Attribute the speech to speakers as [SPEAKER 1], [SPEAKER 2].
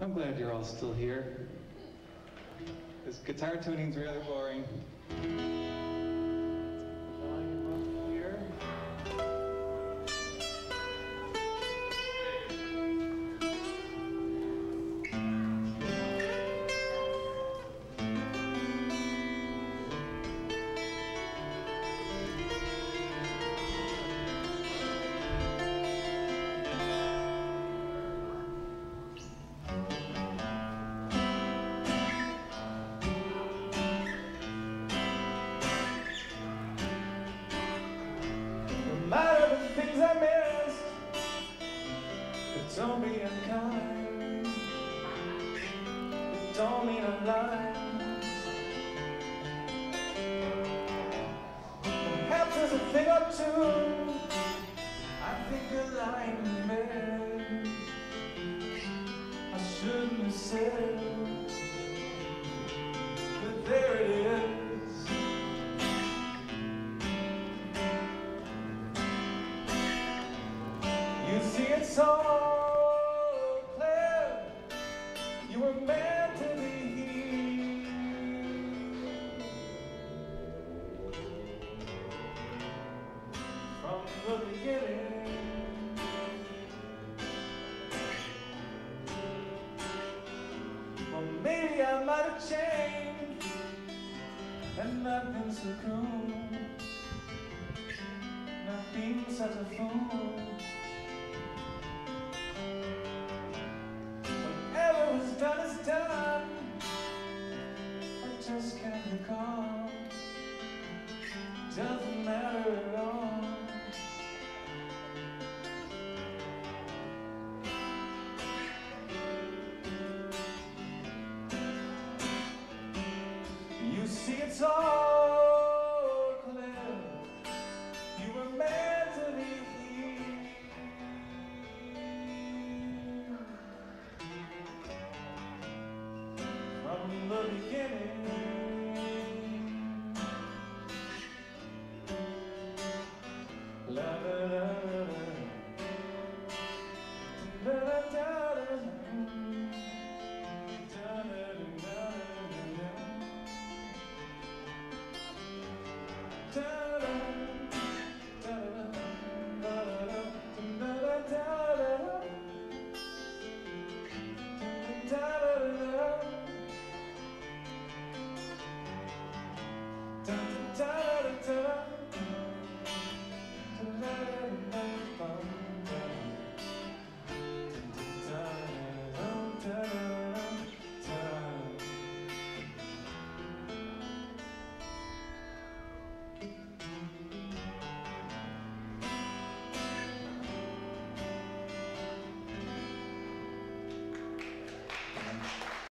[SPEAKER 1] I'm glad you're all still here. This guitar tuning's really boring. Things I missed, but don't be unkind. Don't mean I'm lying. Perhaps there's a thing or two I think you're You see it so clear. You were meant to be here. From the beginning. Well, maybe I might have changed and not been so cool. Not being such a fool. just can't recall Doesn't matter at all. the beginning. better